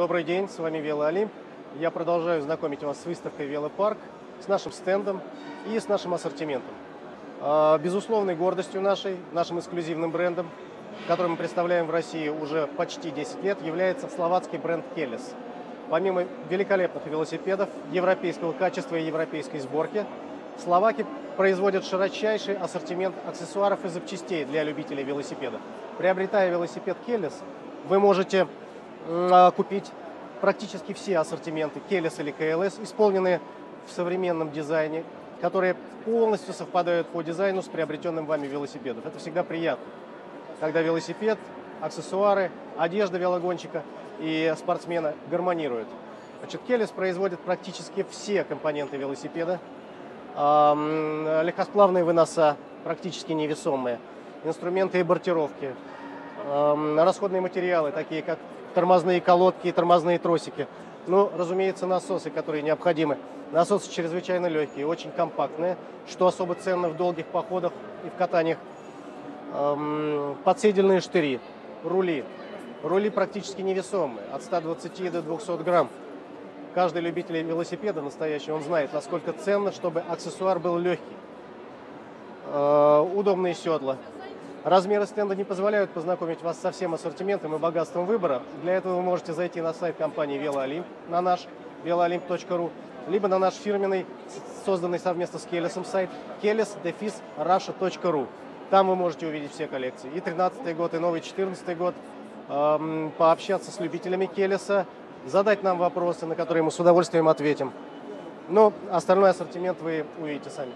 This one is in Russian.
Добрый день, с вами Велоолимп. Я продолжаю знакомить вас с выставкой Велопарк, с нашим стендом и с нашим ассортиментом. А, безусловной гордостью нашей, нашим эксклюзивным брендом, который мы представляем в России уже почти 10 лет, является словацкий бренд Келес. Помимо великолепных велосипедов, европейского качества и европейской сборки, словаки производят широчайший ассортимент аксессуаров и запчастей для любителей велосипеда. Приобретая велосипед Келес, вы можете купить практически все ассортименты Келес или КЛС, исполненные в современном дизайне, которые полностью совпадают по дизайну с приобретенным вами велосипедом. Это всегда приятно, когда велосипед, аксессуары, одежда велогонщика и спортсмена гармонируют. Значит, Келес производит практически все компоненты велосипеда. Эм, легкосплавные выноса, практически невесомые, инструменты и бортировки, эм, расходные материалы, такие как тормозные колодки и тормозные тросики. Ну, разумеется, насосы, которые необходимы. Насосы чрезвычайно легкие, очень компактные, что особо ценно в долгих походах и в катаниях. Эм, подседельные штыри, рули. Рули практически невесомые, от 120 до 200 грамм. Каждый любитель велосипеда настоящий, он знает, насколько ценно, чтобы аксессуар был легкий. Э, удобные седла, Размеры стенда не позволяют познакомить вас со всем ассортиментом и богатством выбора. Для этого вы можете зайти на сайт компании Велоолимп, на наш veloolymp.ru, либо на наш фирменный, созданный совместно с Келесом сайт keles-russia.ru. Там вы можете увидеть все коллекции. И 13 год, и новый 14 год. Эм, пообщаться с любителями Келеса, задать нам вопросы, на которые мы с удовольствием ответим. Но остальной ассортимент вы увидите сами.